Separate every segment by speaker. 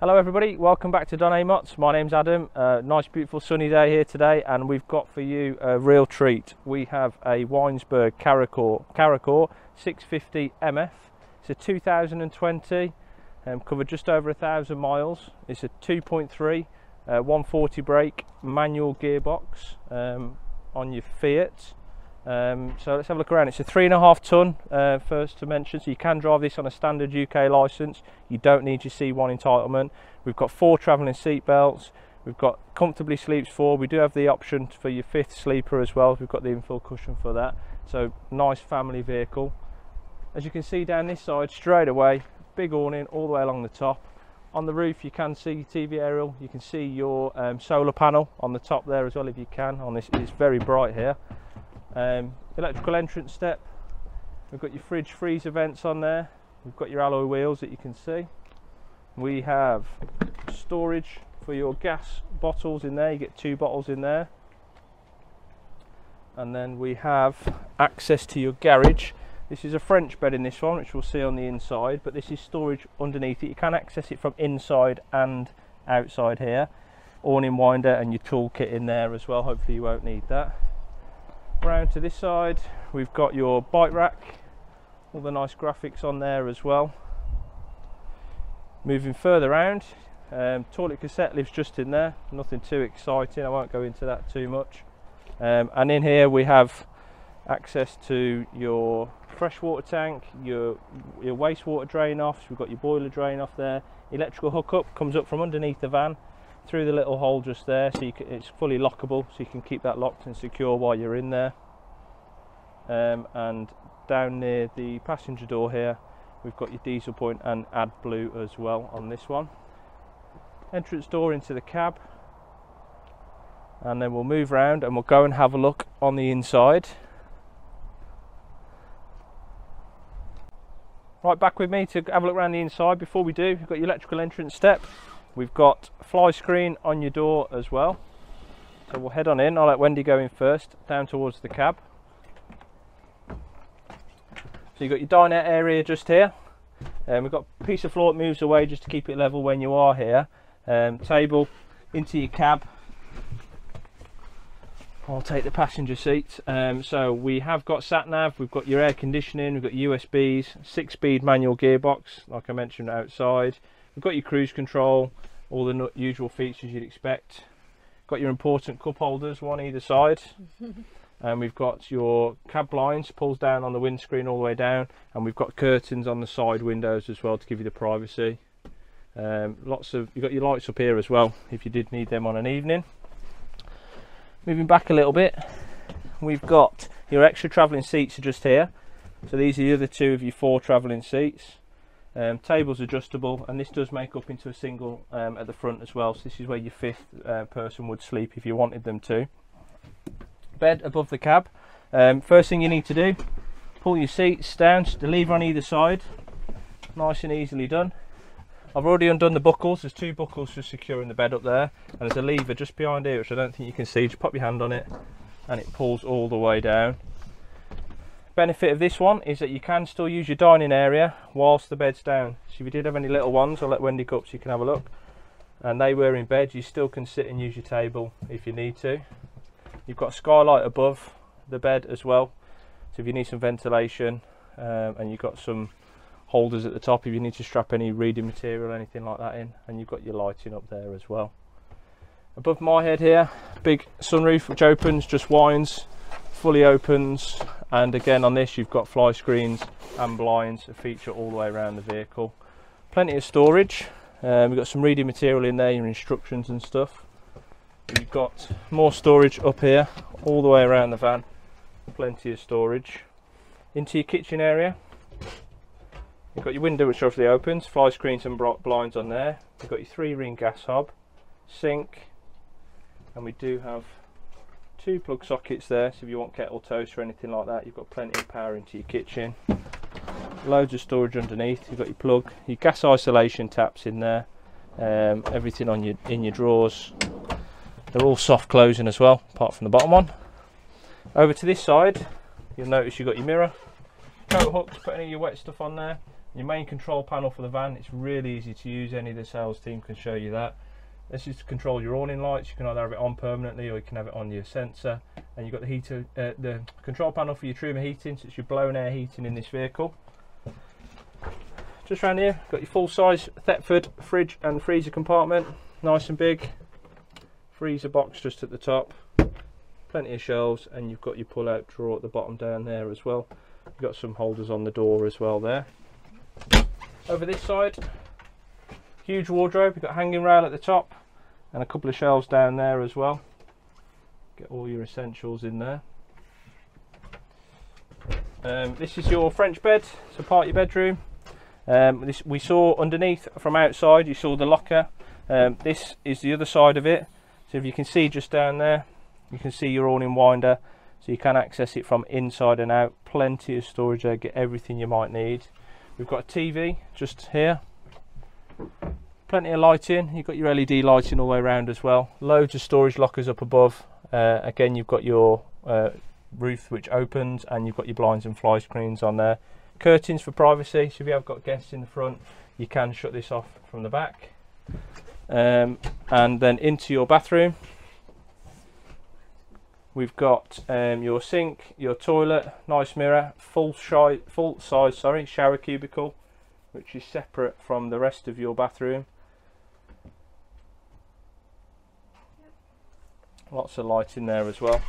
Speaker 1: Hello everybody, welcome back to Don Amott's. My name's Adam. Uh, nice beautiful sunny day here today and we've got for you a real treat. We have a Weinsberg Caracore, Caracore 650 MF. It's a 2020, um, covered just over a thousand miles. It's a 2.3, uh, 140 brake, manual gearbox um, on your Fiat. Um, so let's have a look around. It's a three and a half ton, uh, first to mention, so you can drive this on a standard UK license. You don't need your C1 entitlement. We've got four travelling seat belts. We've got comfortably sleeps four. We do have the option for your fifth sleeper as well. We've got the infill cushion for that. So nice family vehicle. As you can see down this side, straight away, big awning all the way along the top. On the roof, you can see TV aerial. You can see your um, solar panel on the top there as well, if you can. On this, it's very bright here. Um, electrical entrance step. We've got your fridge freezer vents on there. We've got your alloy wheels that you can see. We have storage for your gas bottles in there. You get two bottles in there. And then we have access to your garage. This is a French bed in this one, which we'll see on the inside, but this is storage underneath it. You can access it from inside and outside here. Awning winder and your toolkit in there as well. Hopefully you won't need that round to this side. We've got your bike rack all the nice graphics on there as well. Moving further around um, toilet cassette lives just in there nothing too exciting I won't go into that too much. Um, and in here we have access to your freshwater tank your your wastewater drain off we've got your boiler drain off there electrical hookup comes up from underneath the van through the little hole just there so can, it's fully lockable so you can keep that locked and secure while you're in there. Um, and down near the passenger door here we've got your diesel point and AdBlue as well on this one. Entrance door into the cab. And then we'll move around and we'll go and have a look on the inside. Right back with me to have a look around the inside before we do. We've got your electrical entrance step We've got fly screen on your door as well. So we'll head on in. I'll let Wendy go in first, down towards the cab. So you've got your dinette area just here. Um, we've got a piece of floor that moves away just to keep it level when you are here. Um, table into your cab. I'll take the passenger seat. Um, so we have got sat nav, we've got your air conditioning, we've got USBs, six speed manual gearbox, like I mentioned outside. We've got your cruise control, all the usual features you'd expect. Got your important cup holders, one either side. and we've got your cab blinds, pulls down on the windscreen all the way down. And we've got curtains on the side windows as well to give you the privacy. Um, lots of, you've got your lights up here as well, if you did need them on an evening. Moving back a little bit, we've got your extra travelling seats are just here. So these are the other two of your four travelling seats. Um, table's adjustable and this does make up into a single um, at the front as well so this is where your fifth uh, person would sleep if you wanted them to. Bed above the cab. Um, first thing you need to do, pull your seats down, the lever on either side, nice and easily done. I've already undone the buckles, there's two buckles just securing the bed up there and there's a lever just behind here which I don't think you can see, just pop your hand on it and it pulls all the way down benefit of this one is that you can still use your dining area whilst the bed's down. So if you did have any little ones, I'll let Wendy go up so you can have a look. And they were in bed, you still can sit and use your table if you need to. You've got a skylight above the bed as well. So if you need some ventilation um, and you've got some holders at the top if you need to strap any reading material anything like that in and you've got your lighting up there as well. Above my head here, big sunroof which opens, just winds, fully opens and again on this you've got fly screens and blinds a feature all the way around the vehicle. Plenty of storage. Um, we've got some reading material in there your instructions and stuff. You've got more storage up here all the way around the van. Plenty of storage. Into your kitchen area. You've got your window which obviously opens fly screens and blinds on there. You've got your three ring gas hob sink and we do have two plug sockets there so if you want kettle toast or anything like that you've got plenty of power into your kitchen loads of storage underneath you've got your plug your gas isolation taps in there um, everything on your in your drawers they're all soft closing as well apart from the bottom one over to this side you'll notice you've got your mirror coat hooks, put any of your wet stuff on there. Your main control panel for the van, it's really easy to use. Any of the sales team can show you that. This is to control your awning lights. You can either have it on permanently or you can have it on your sensor. And you've got the heater, uh, the control panel for your Truma heating, so it's your blown air heating in this vehicle. Just around here, got your full size Thetford fridge and freezer compartment, nice and big. Freezer box just at the top, plenty of shelves, and you've got your pull out drawer at the bottom down there as well. You've got some holders on the door as well there. Over this side, huge wardrobe, you've got hanging rail at the top, and a couple of shelves down there as well. Get all your essentials in there. Um, this is your French bed, part of your bedroom. Um, this, we saw underneath from outside, you saw the locker. Um, this is the other side of it. So if you can see just down there, you can see your awning winder. So you can access it from inside and out. Plenty of storage there, get everything you might need. We've got a TV just here. Plenty of lighting. You've got your LED lighting all the way around as well. Loads of storage lockers up above. Uh, again, you've got your uh, roof which opens and you've got your blinds and fly screens on there. Curtains for privacy, so if you have got guests in the front, you can shut this off from the back. Um, and then into your bathroom, we've got um, your sink, your toilet, nice mirror, full, shi full size sorry, shower cubicle, which is separate from the rest of your bathroom. Lots of light in there as well.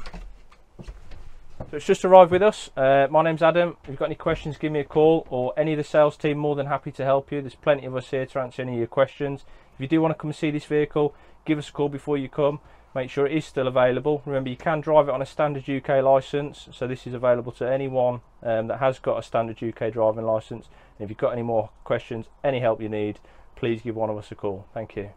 Speaker 1: So it's just arrived with us. Uh, my name's Adam. If you've got any questions, give me a call or any of the sales team, more than happy to help you. There's plenty of us here to answer any of your questions. If you do want to come and see this vehicle, give us a call before you come. Make sure it is still available. Remember, you can drive it on a standard UK licence, so this is available to anyone um, that has got a standard UK driving licence. And if you've got any more questions, any help you need, please give one of us a call. Thank you.